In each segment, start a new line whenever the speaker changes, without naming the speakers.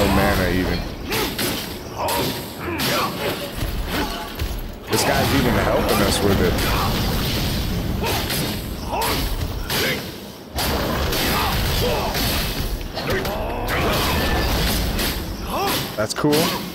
no mana even. This guy's even helping us with it. That's cool.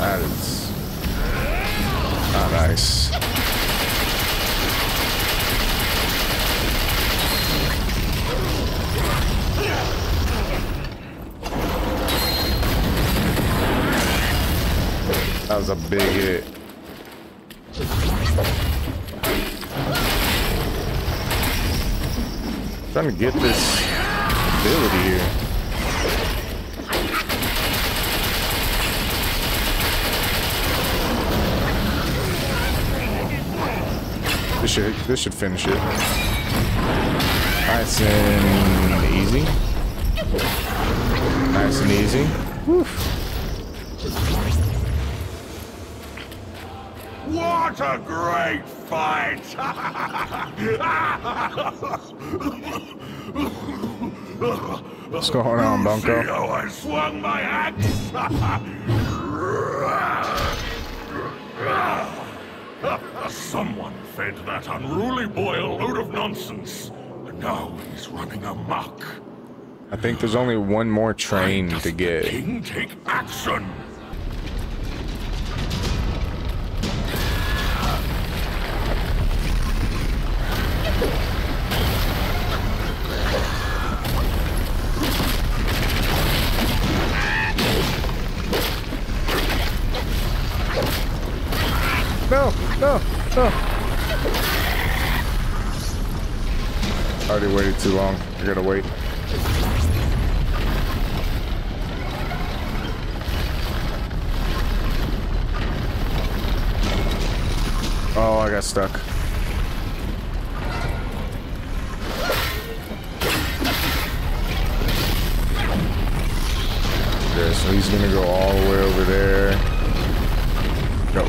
Als was a big hit. Trying to get this ability here. This should this should finish it. Nice and easy. Nice and easy.
What a great fight!
What's going on,
See
Bunko?
how I swung my axe? Someone fed that unruly boy a load of nonsense. And now he's running amok.
I think there's only one more train to get.
King take action.
Waited too long. I gotta wait. Oh, I got stuck. Okay, so he's gonna go all the way over there. Go.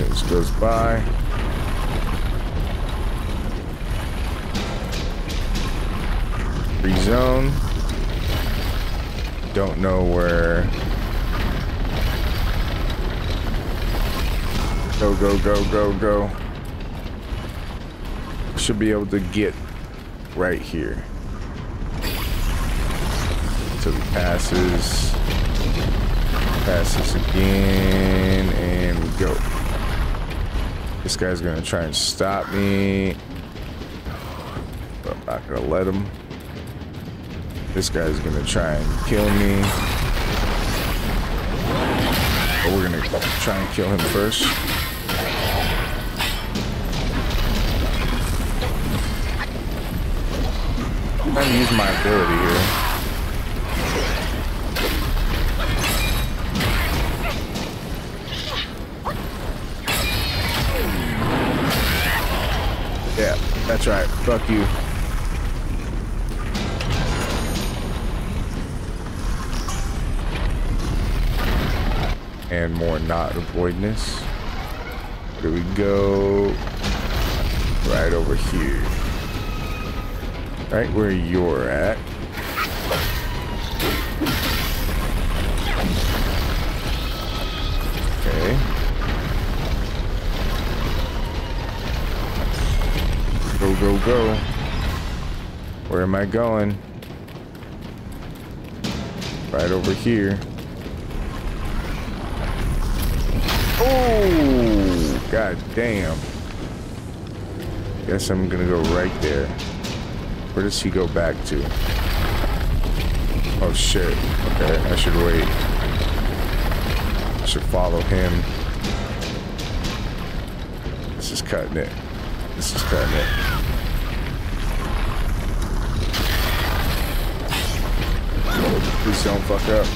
It goes by. Rezone. Don't know where. Go, go, go, go, go. Should be able to get right here. Till he passes. Passes again, and we go. This guy's gonna try and stop me. But I'm not gonna let him. This guy's gonna try and kill me. But we're gonna try and kill him first. I'm to use my ability here. Yeah, that's right. Fuck you. And more not avoidance. Here we go. Right over here. Right where you're at. Go. Where am I going? Right over here. Oh, god damn. Guess I'm gonna go right there. Where does he go back to? Oh shit. Okay, I should wait. I should follow him. This is cutting it. This is cutting it. Please don't fuck up.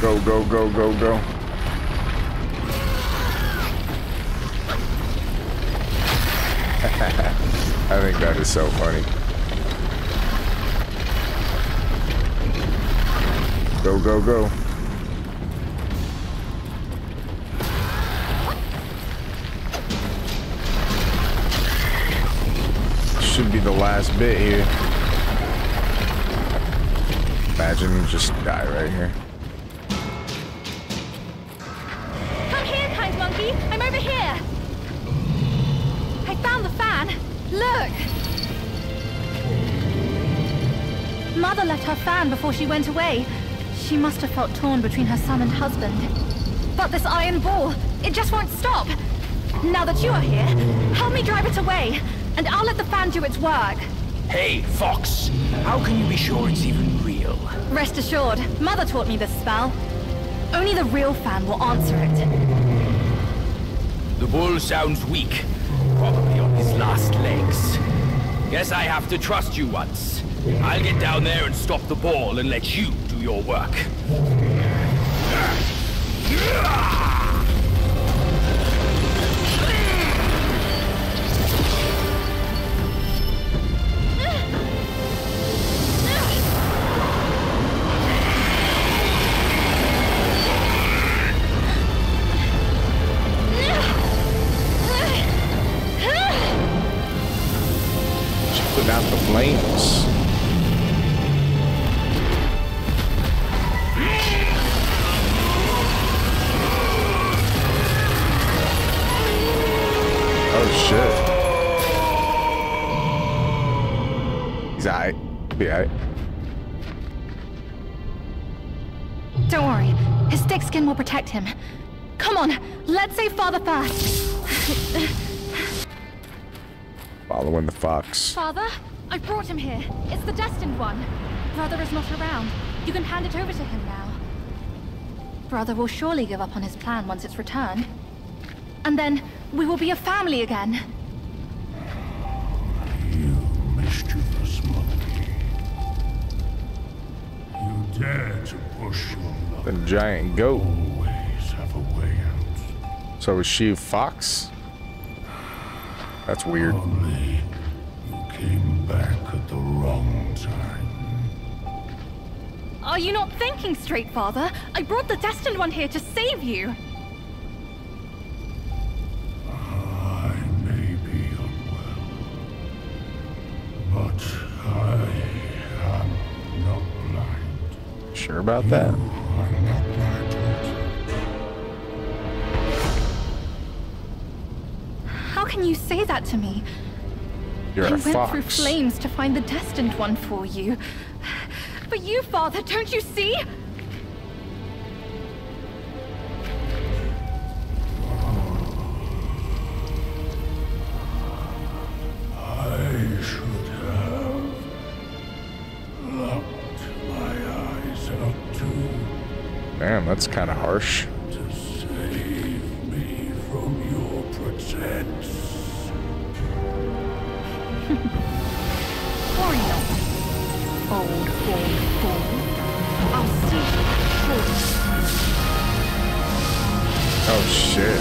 Go, go, go, go, go. I think that is so funny. Go, go, go. Should be the last bit here. Imagine you just die right here.
Come here, kind monkey. I'm over here. I found the fan. Look. Mother left her fan before she went away. She must have felt torn between her son and husband. But this iron ball, it just won't stop. Now that you are here, help me drive it away, and I'll let the fan do its work.
Hey, Fox! How can you be sure it's even real?
Rest assured, Mother taught me this spell. Only the real fan will answer it.
The bull sounds weak. Probably on his last legs. Guess I have to trust you once. I'll get down there and stop the ball and let you do your work.
Fox.
Father, I brought him here. It's the destined one. Brother is not around. You can hand it over to him now. Brother will surely give up on his plan once it's returned. And then we will be a family again.
You mischievous monkey. You dare to push your luck.
The giant goat.
Always have a way out.
So is she a fox? That's weird.
Only you came back at the wrong time.
Are you not thinking straight, Father? I brought the destined one here to save you.
I may be unwell, but I am not blind.
Sure about that?
I'm not my.
How can you say that to me?
You're
I
a
went through flames to find the destined one for you. But you, Father, don't you see?
I should have locked my eyes out too
Damn, that's kind of harsh.
to save me from your pretense.
Worry not. Old, old. I'll see you shortly.
Oh shit.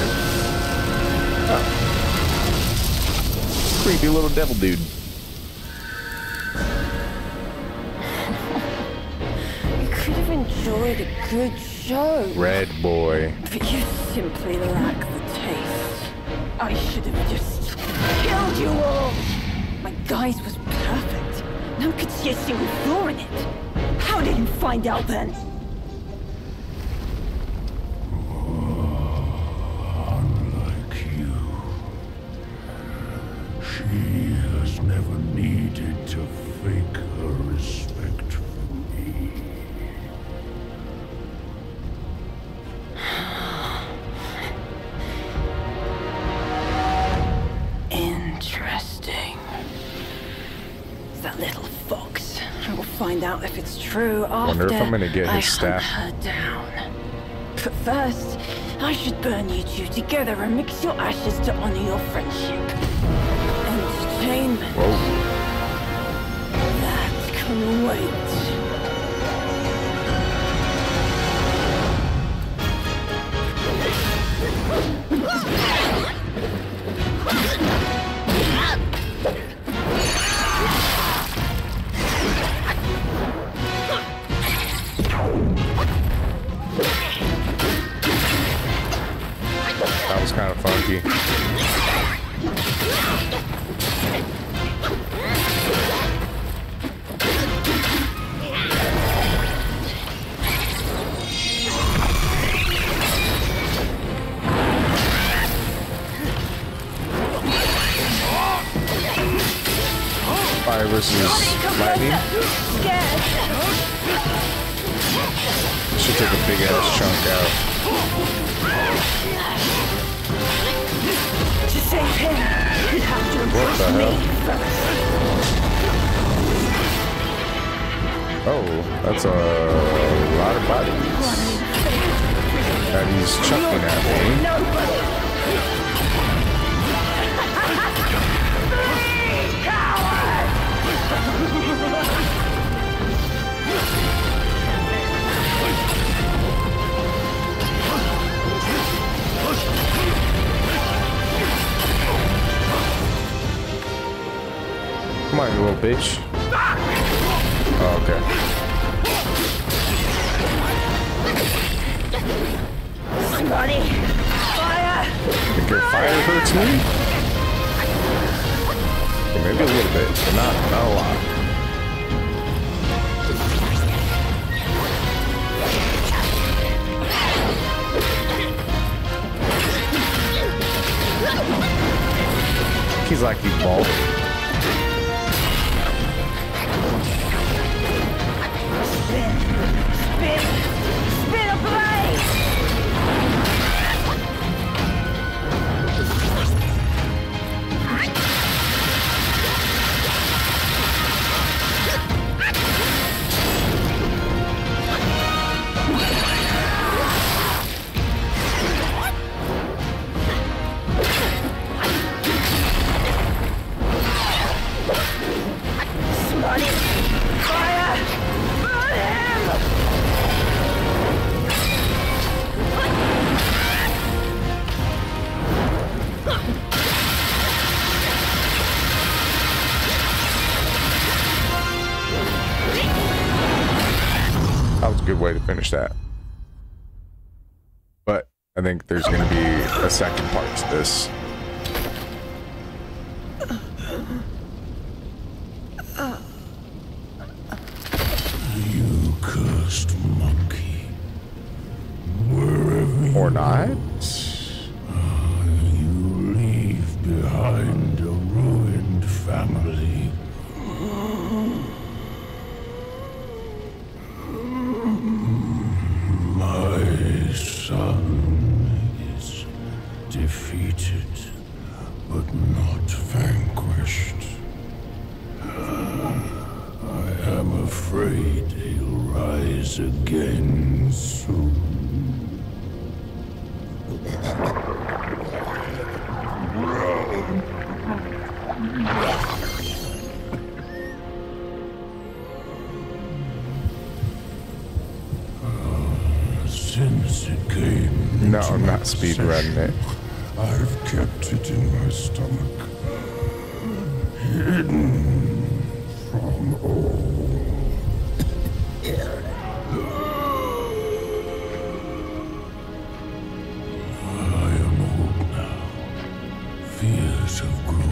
Oh. Creepy little devil dude.
You could have enjoyed a good show,
Red boy.
but you simply lack the taste. I should have just killed you all. Guise was perfect. No one could see a single flaw in it. How did you find out then. Find out if it's true after
Wonder if I'm gonna get
I
his staff.
hunt her down. But first, I should burn you two together and mix your ashes to honor your friendship. Entertainment.
Whoa.
That can wait.
That kind of funky. Fire versus lightning. Should take a big ass chunk out.
Save him, you'd have to me
hell? Oh, that's a lot of bodies that he's chucking at me.
Nobody.
Come on, you little bitch. Oh, okay.
Somebody. Fire.
Think your fire hurts me? Maybe a little bit, but not, not a lot. He's like you bald. I think there's going to be a second part to this.
You cursed monkey. Wherever
Or not?
Not
speedrunning it.
I've kept it in my stomach. Hidden from all. I am old now. Fears have grown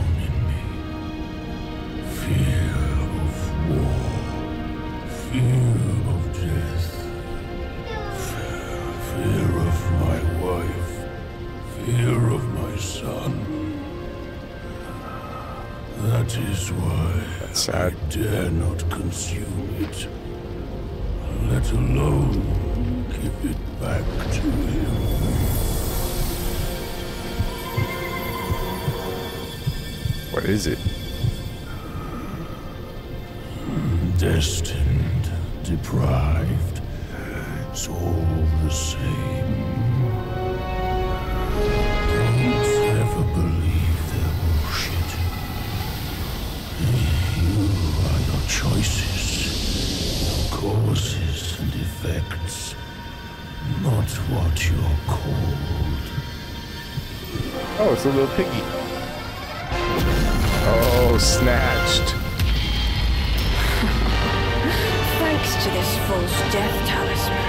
That is why
That's sad.
I dare not consume it. Let alone give it back to him.
What is it?
Destined, deprived, it's all the same. Don't ever believe their bullshit. You are your choices, causes and effects, not what you're called.
Oh, it's a little piggy. Oh, snatched.
Thanks to this false death talisman.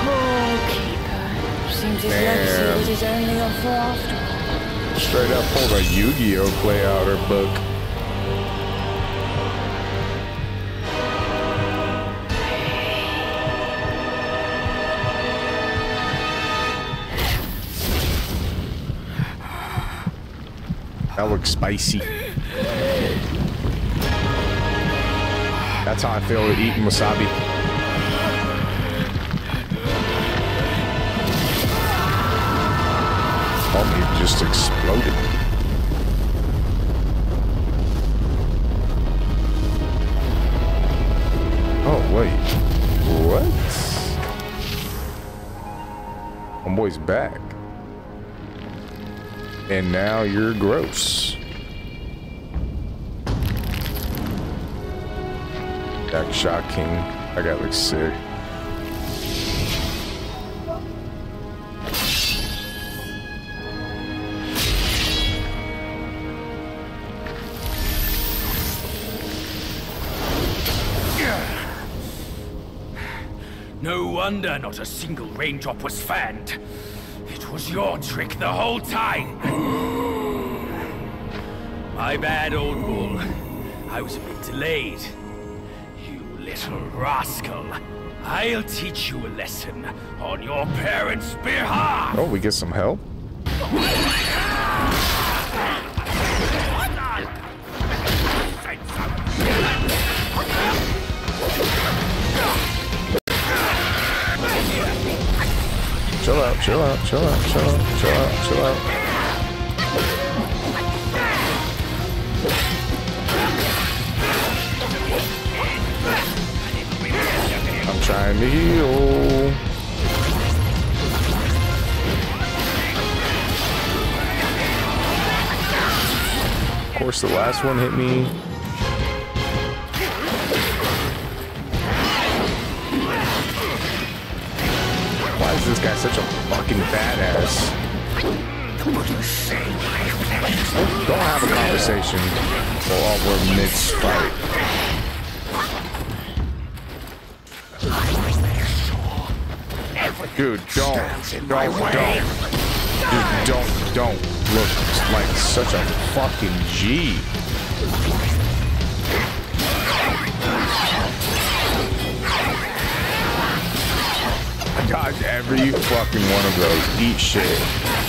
Poor keeper. Seems his legacy
Damn.
was his only offer after all.
Straight up pulled a Yu-Gi-Oh play out her book. That looks spicy. That's how I feel eating wasabi. Oh, it just exploded. Oh, wait. What? My boy's back. And now you're gross. Jack Shot King. That guy looks sick.
No wonder not a single raindrop was fanned. Was your trick the whole time. My bad, old bull. I was a bit delayed. You little rascal. I'll teach you a lesson on your parents' behalf.
Oh, we get some help? Chill out, chill out, chill out, chill out, chill out, chill out. I'm trying to heal. Of course, the last one hit me. Is such a fucking badass? Don't have a conversation while we're mid-fight. Dude, don't, don't, don't. Dude, don't, don't look like such a fucking G. dodge every fucking one of those. Eat shit.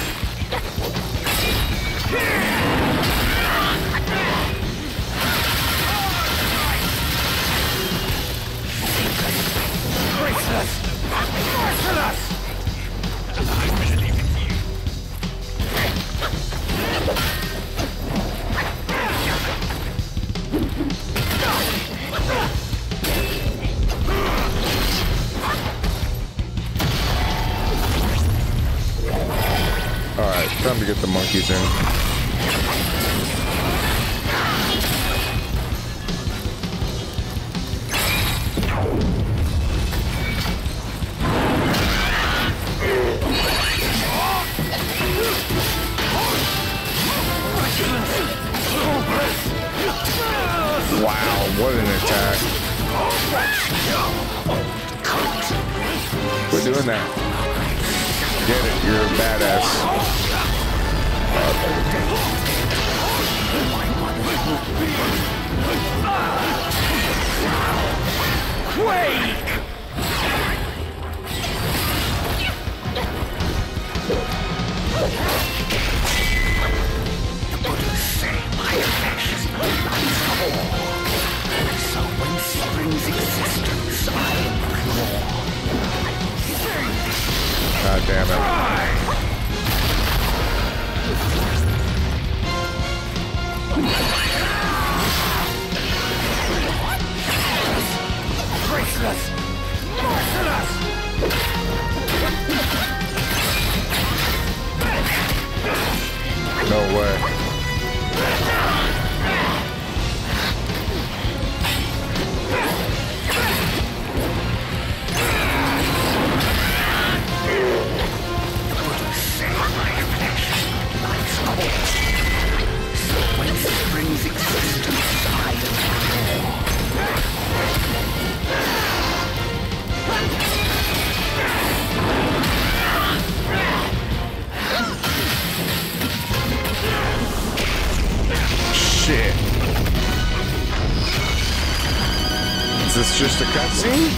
Cutscene?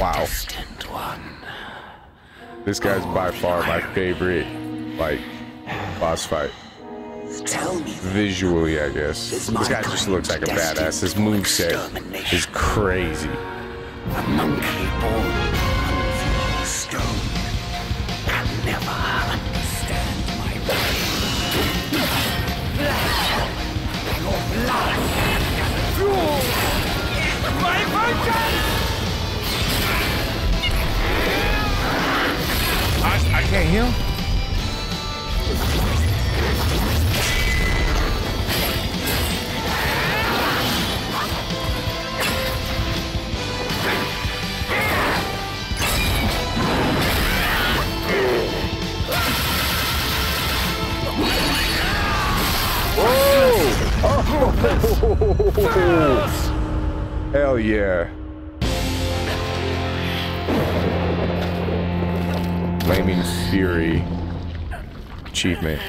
Wow.
One.
This guy's by far my favorite, like, boss fight.
Tell me,
Visually, I guess. This guy just looks like a badass. His moveset is crazy.
a monkey born on stone can never understand my pain. Blood
I, I can't heal? Hell yeah. Flaming Fury achievement.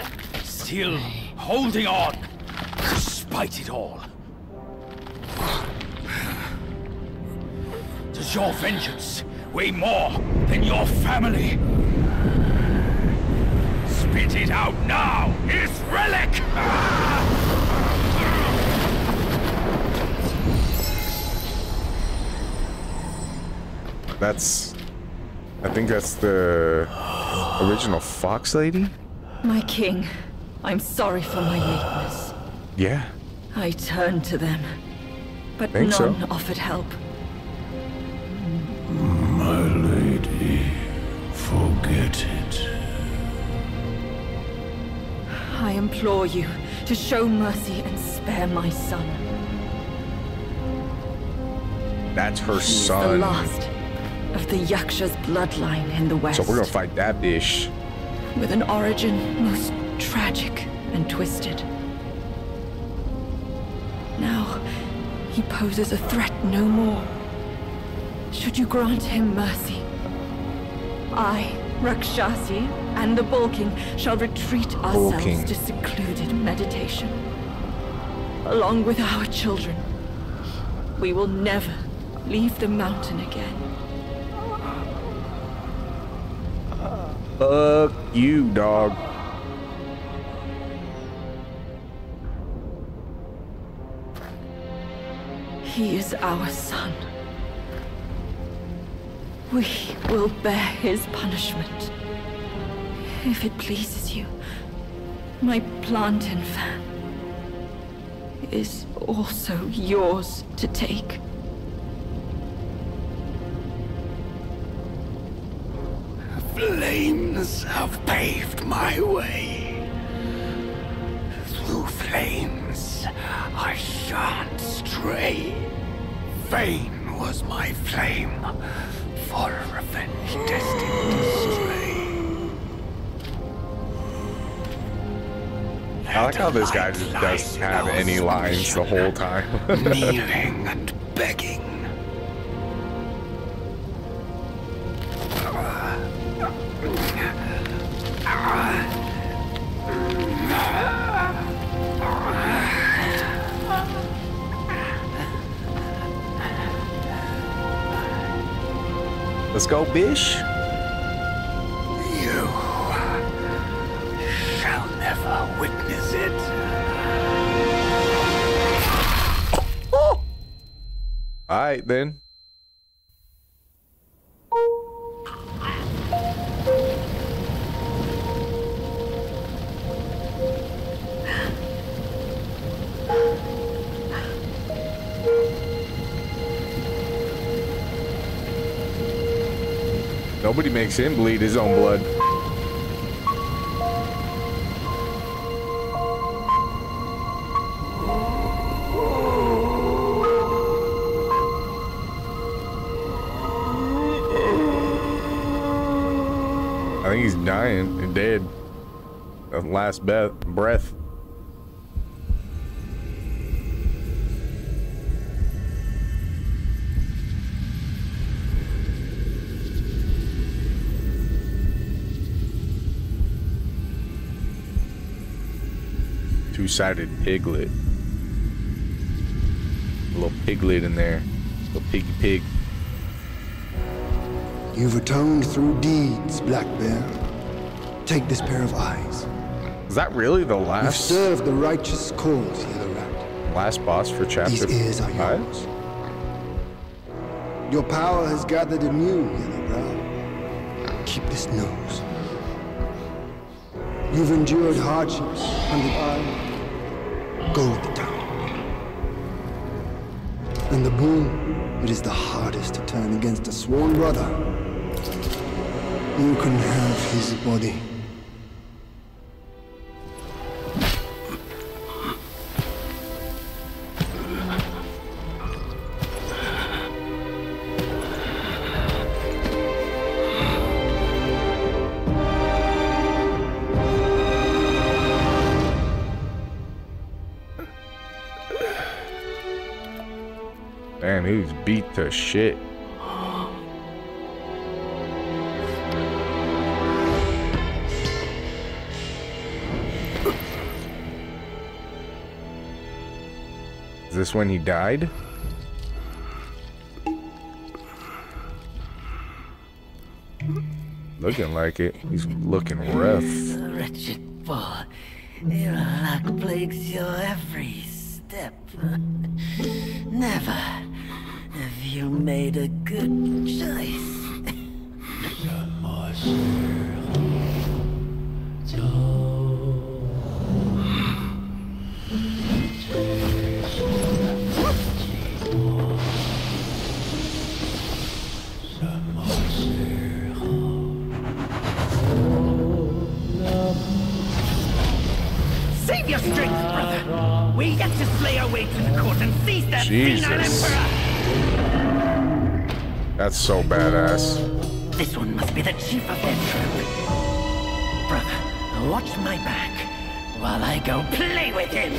Still holding on, despite it all. Does your vengeance weigh more than your family? Spit it out now, his
That's. I think that's the original Fox lady?
My king, I'm sorry for my weakness.
Yeah.
I turned to them, but
Think so.
none offered help.
My lady, forget it.
I implore you to show mercy and spare my son.
That's her
He is the
son.
last of the Yaksha's bloodline in the west.
So we're gonna fight that bitch.
with an origin most tragic and twisted. Now, he poses a threat no more. Should you grant him mercy, I, Rakshasi, and the Bull King shall retreat ourselves to secluded meditation. Along with our children, we will never leave the mountain again.
Fuck you, dog.
He is our son. We will bear his punishment. If it pleases you, my plantain fan is also yours to take.
Flames have paved my way. Through flames, I shan't stray. Vain was my flame, for revenge destined to stray.
I like how this guy just doesn't have any lines the whole time.
Kneeling and begging.
Go, bish.
You shall never witness it. Oh!
All right, then. Nobody makes him bleed his own blood. I think he's dying and dead. Last breath. Two-sided piglet. A little piglet in there. Little piggy pig.
You've atoned through deeds, Black Bear. Take this pair of eyes.
Is that really the last?
You've served the righteous cause, Yellow Rat.
last boss for chapter
These ears are
five?
yours. Your power has gathered anew, Yellow Brow. Keep this nose. You've endured hardships. Go with the tongue. And the bull, it is the hardest to turn against a sworn brother. You can have his body.
To shit. Is this when he died? Looking like it. He's looking rough.
Wretched bull. Your luck plagues your every step. Never you made a good choice.
Save your strength, brother. We get to slay our way to the court and seize that senile
Jesus.
Emperor.
That's so badass.
This one must be the chief of their troop. Brother, watch my back while I go play with him.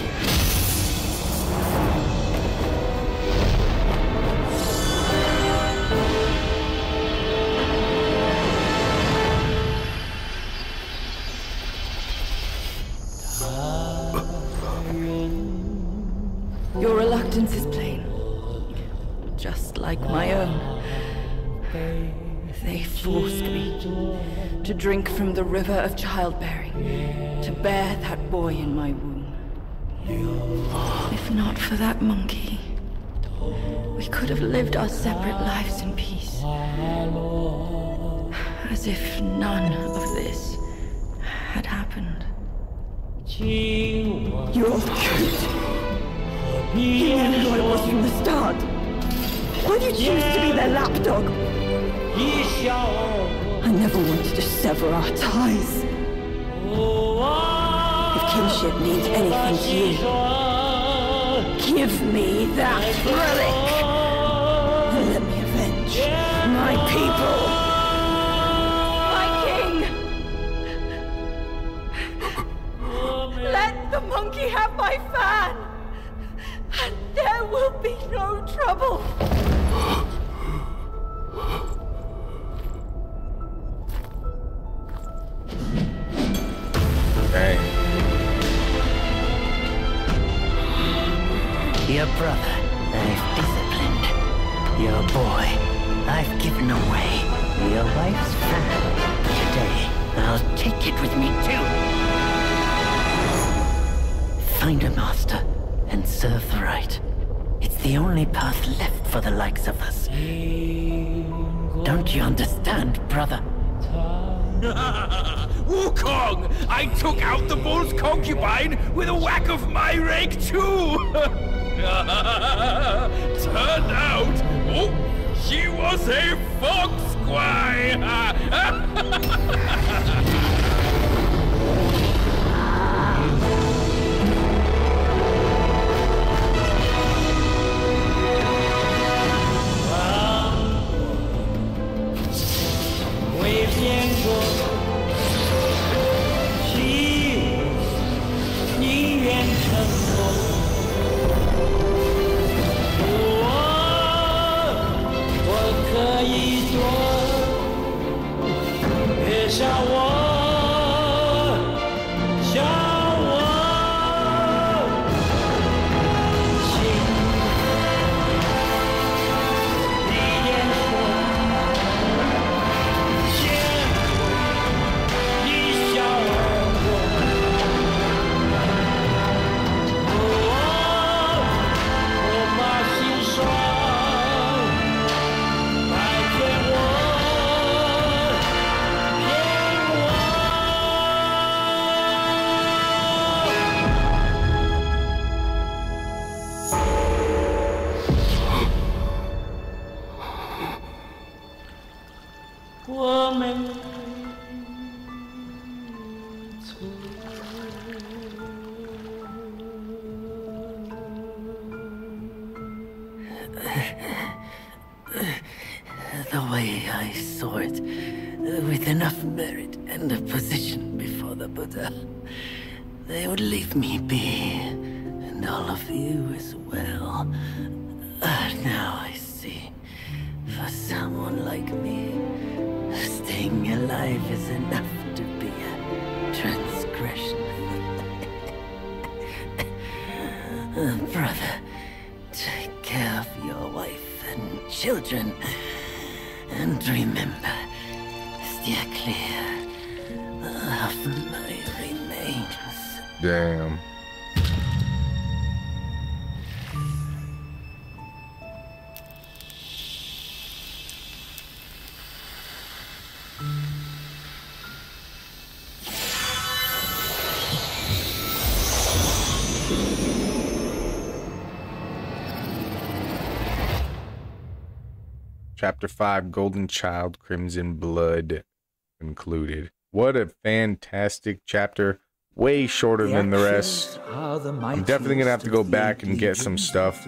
Your reluctance is plain. Just like my own. They forced me to drink from the river of childbearing, to bear that boy in my womb. If not for that monkey, we could have lived our separate lives in peace. As if none of this had happened. You're cute. You knew I was from the start. Why'd you choose to be their lapdog? I never wanted to sever our ties. If kinship means anything to you, give me that relic. And let me avenge my people. My king! Let the monkey have my fan! And there will be no trouble.
I took out the bull's concubine with a whack of my rake too! Turned out, oh, she
was a fox squire!
clear of my remains.
Damn. Chapter 5 Golden Child Crimson Blood concluded. What a fantastic chapter. Way shorter than the rest. I'm definitely going to have to go back and get some stuff.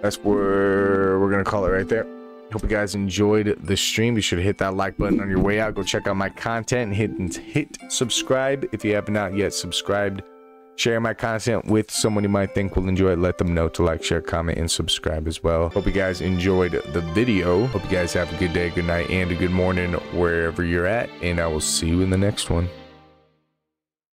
That's where we're going to call it right there. Hope you guys enjoyed the stream. Be sure to hit that like button on your way out. Go check out my content and hit, hit subscribe if you have not yet subscribed share my content with someone you might think will enjoy it. Let them know to like share comment and subscribe as well. Hope you guys enjoyed the video. Hope you guys have a good day good night and a good morning wherever you're at and i will see you in the next one